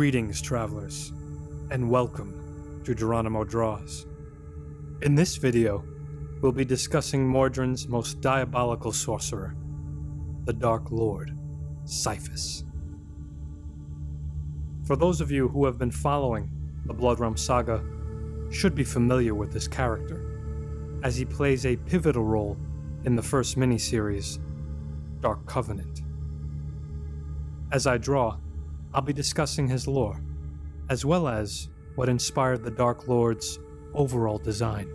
Greetings, travelers, and welcome to Geronimo Draws. In this video, we'll be discussing Mordrin's most diabolical sorcerer, the Dark Lord, Cyphus. For those of you who have been following the Blood Realm saga, should be familiar with this character, as he plays a pivotal role in the first miniseries, Dark Covenant. As I draw, I'll be discussing his lore, as well as what inspired the Dark Lord's overall design.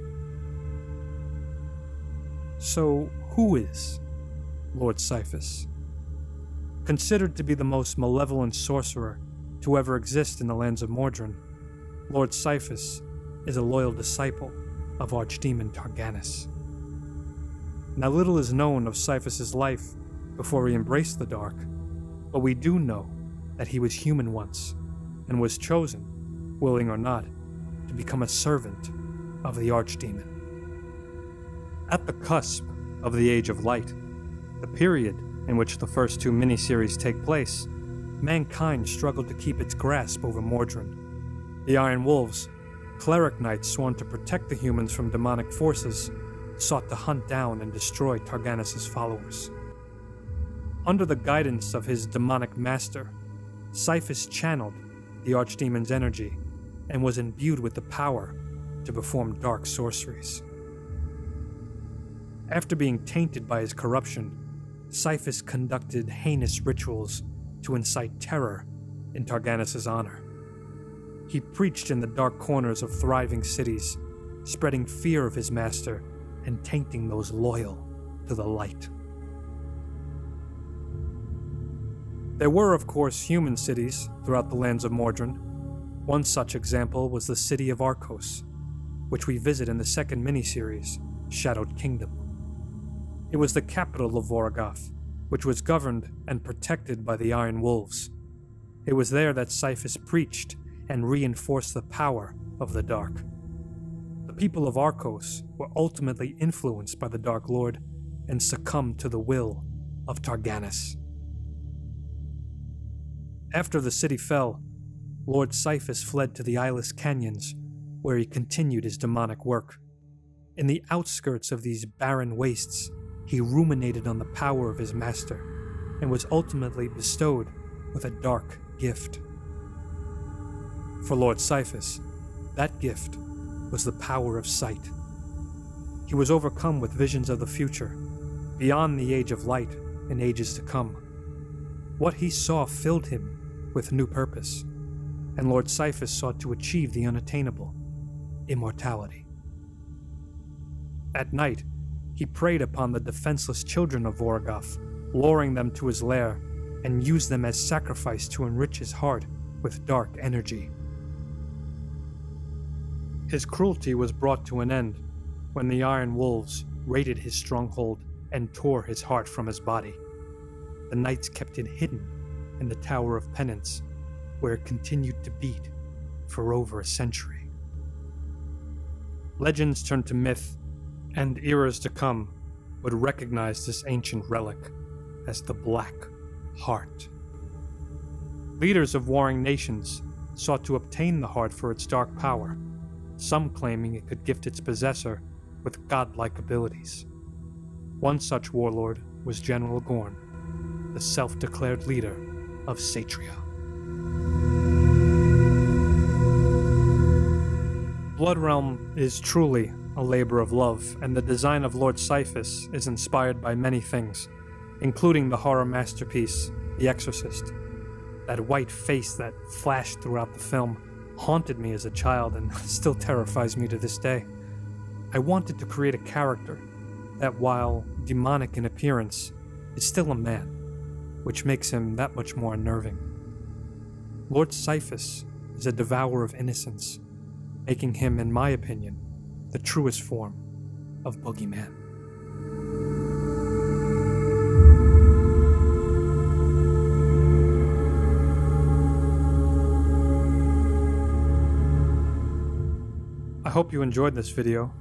So, who is Lord Cyphus? Considered to be the most malevolent sorcerer to ever exist in the lands of Mordrin, Lord Cyphus is a loyal disciple of Archdemon Targanis. Now, little is known of Cyphus's life before he embraced the Dark, but we do know that he was human once and was chosen, willing or not, to become a servant of the Archdemon. At the cusp of the Age of Light, the period in which the first two miniseries take place, mankind struggled to keep its grasp over Mordrin. The Iron Wolves, cleric knights sworn to protect the humans from demonic forces, sought to hunt down and destroy Targanis' followers. Under the guidance of his demonic master, Cyphus channeled the Archdemon's energy and was imbued with the power to perform dark sorceries. After being tainted by his corruption, Cyphus conducted heinous rituals to incite terror in Targanis' honor. He preached in the dark corners of thriving cities, spreading fear of his master and tainting those loyal to the light. There were, of course, human cities throughout the lands of Mordrin. One such example was the city of Arcos, which we visit in the second miniseries, Shadowed Kingdom. It was the capital of Vorgoth, which was governed and protected by the Iron Wolves. It was there that Cyphus preached and reinforced the power of the Dark. The people of Arcos were ultimately influenced by the Dark Lord and succumbed to the will of Targanis. After the city fell, Lord Cyphus fled to the eyeless canyons, where he continued his demonic work. In the outskirts of these barren wastes, he ruminated on the power of his master, and was ultimately bestowed with a dark gift. For Lord Cyphus, that gift was the power of sight. He was overcome with visions of the future, beyond the age of light and ages to come. What he saw filled him with new purpose, and Lord Cyphus sought to achieve the unattainable immortality. At night, he preyed upon the defenseless children of Vorgoth, luring them to his lair, and used them as sacrifice to enrich his heart with dark energy. His cruelty was brought to an end when the Iron Wolves raided his stronghold and tore his heart from his body. The knights kept it hidden in the Tower of Penance, where it continued to beat for over a century. Legends turned to myth, and eras to come would recognize this ancient relic as the Black Heart. Leaders of warring nations sought to obtain the heart for its dark power, some claiming it could gift its possessor with godlike abilities. One such warlord was General Gorn, the self declared leader of Satria. Blood Realm is truly a labor of love, and the design of Lord Cyphus is inspired by many things, including the horror masterpiece, The Exorcist. That white face that flashed throughout the film haunted me as a child and still terrifies me to this day. I wanted to create a character that, while demonic in appearance, is still a man which makes him that much more unnerving. Lord Cyphus is a devourer of innocence, making him, in my opinion, the truest form of Boogeyman. I hope you enjoyed this video.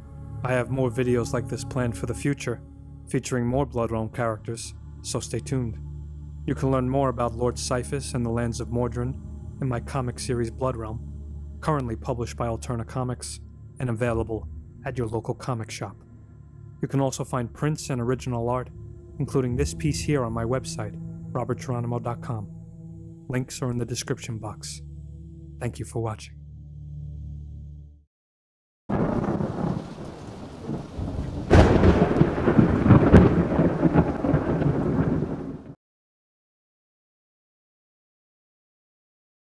I have more videos like this planned for the future, featuring more Blood Realm characters, so stay tuned. You can learn more about Lord Cyphus and the lands of Mordrin in my comic series Blood Realm, currently published by Alterna Comics and available at your local comic shop. You can also find prints and original art, including this piece here on my website, robertgeronimo.com. Links are in the description box. Thank you for watching.